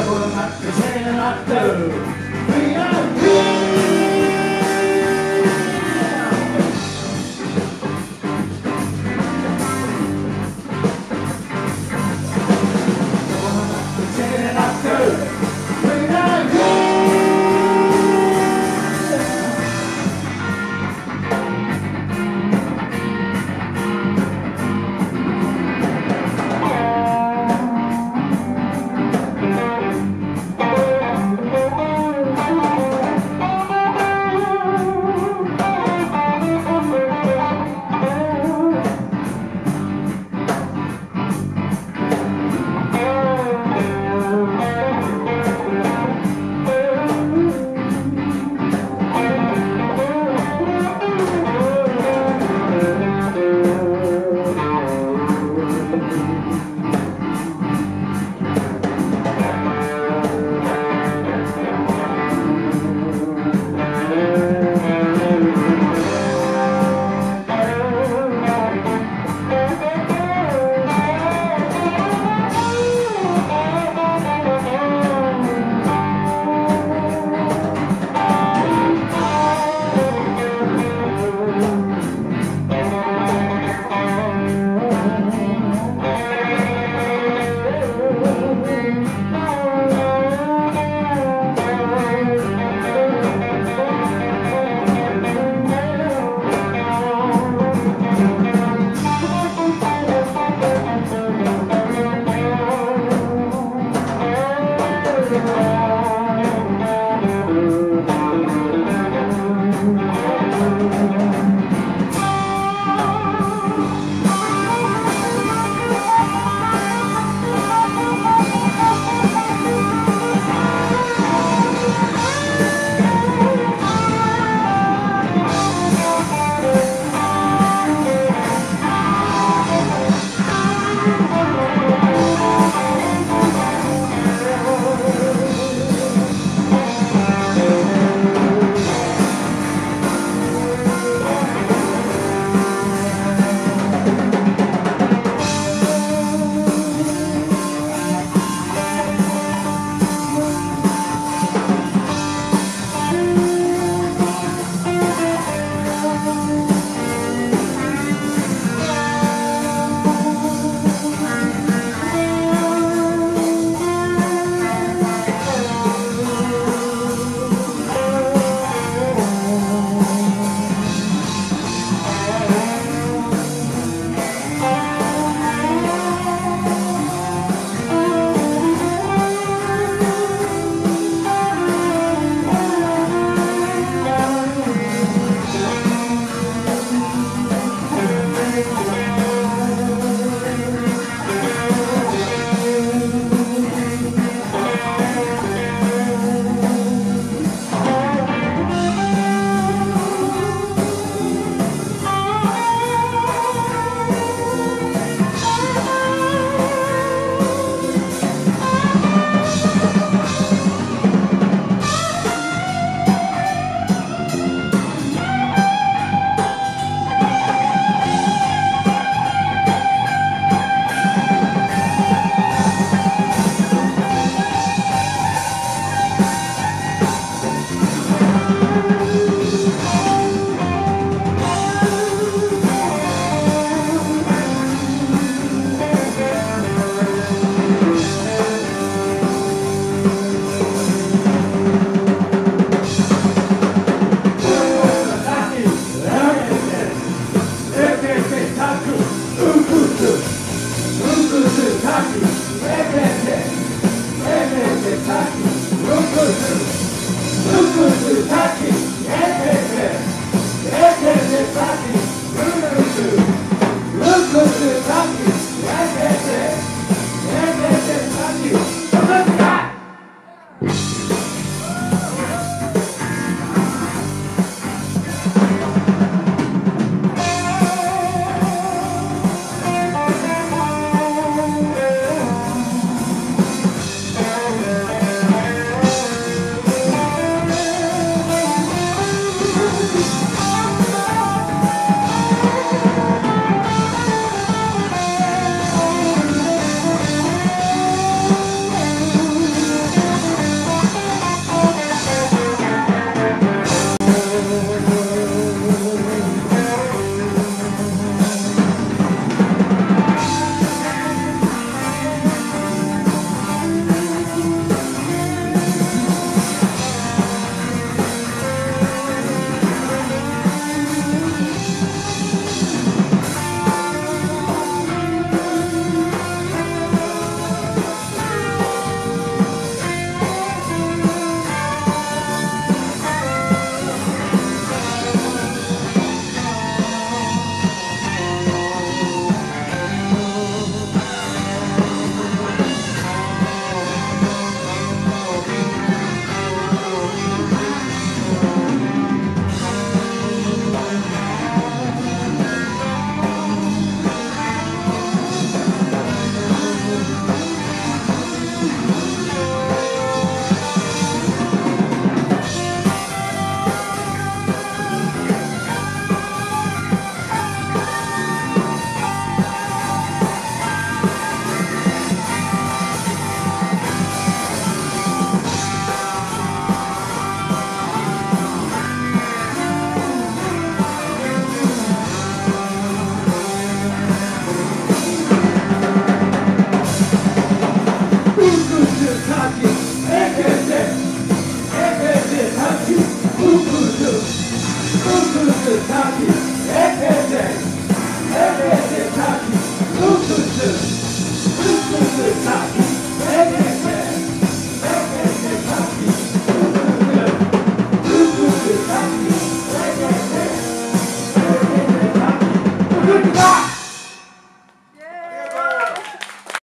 So I'm not and not to